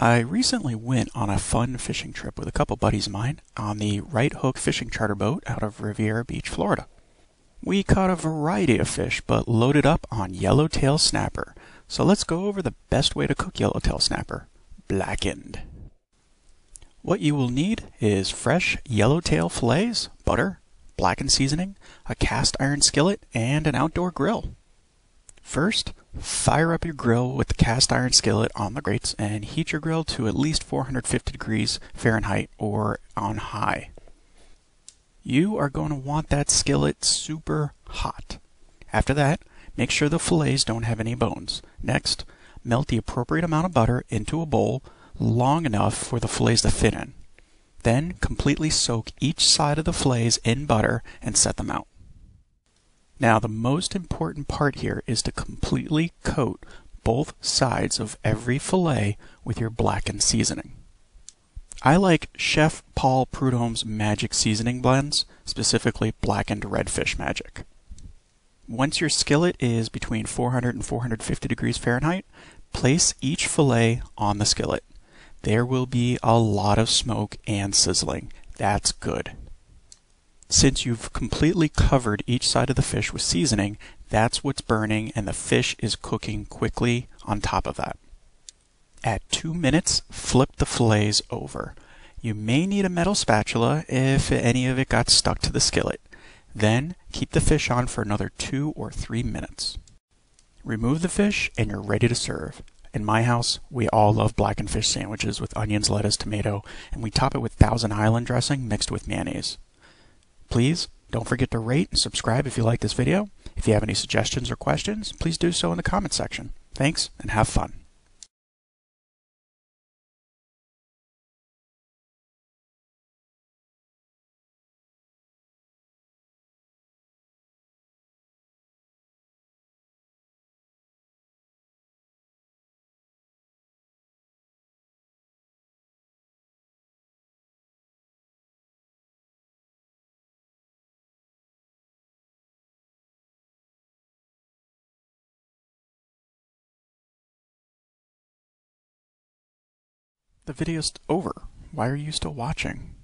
I recently went on a fun fishing trip with a couple buddies of mine on the Right Hook fishing charter boat out of Riviera Beach, Florida. We caught a variety of fish, but loaded up on yellowtail snapper. So let's go over the best way to cook yellowtail snapper blackened. What you will need is fresh yellowtail fillets, butter, blackened seasoning, a cast iron skillet, and an outdoor grill. First, fire up your grill with the cast iron skillet on the grates and heat your grill to at least 450 degrees Fahrenheit or on high. You are going to want that skillet super hot. After that, make sure the fillets don't have any bones. Next, melt the appropriate amount of butter into a bowl long enough for the fillets to fit in. Then completely soak each side of the fillets in butter and set them out. Now the most important part here is to completely coat both sides of every fillet with your blackened seasoning. I like Chef Paul Prudhomme's magic seasoning blends, specifically blackened redfish magic. Once your skillet is between 400 and 450 degrees Fahrenheit, place each fillet on the skillet. There will be a lot of smoke and sizzling. That's good. Since you've completely covered each side of the fish with seasoning, that's what's burning and the fish is cooking quickly on top of that. At two minutes, flip the fillets over. You may need a metal spatula if any of it got stuck to the skillet. Then keep the fish on for another two or three minutes. Remove the fish and you're ready to serve. In my house, we all love blackened fish sandwiches with onions, lettuce, tomato, and we top it with Thousand Island dressing mixed with mayonnaise. Please don't forget to rate and subscribe if you like this video. If you have any suggestions or questions, please do so in the comment section. Thanks and have fun. The video's over. Why are you still watching?